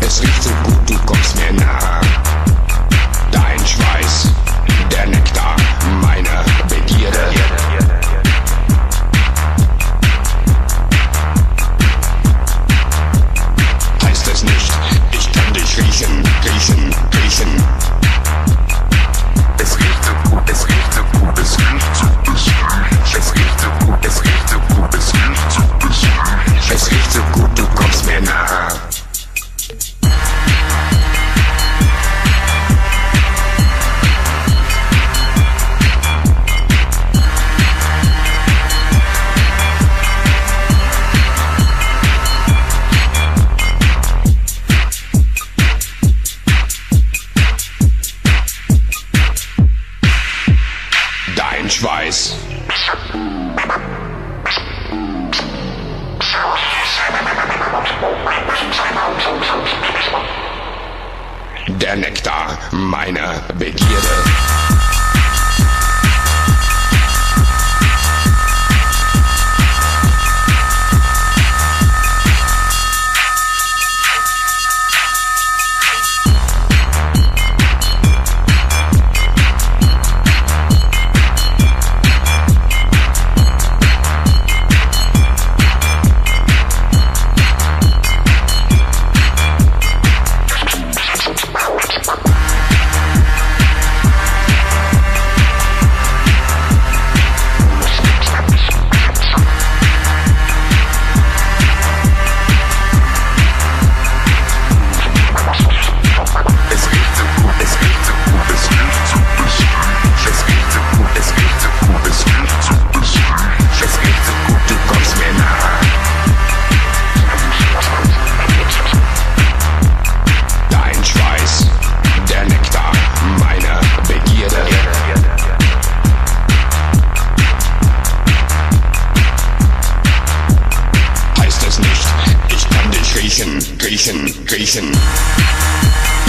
Es riecht so gut, du kommst mir nah. Dein Schweiß, der Nektar, meiner Begierde. Heißt es nicht, ich kann dich riechen, riechen, riechen. Der Nektar meiner Begierde. Creation, creation, creation.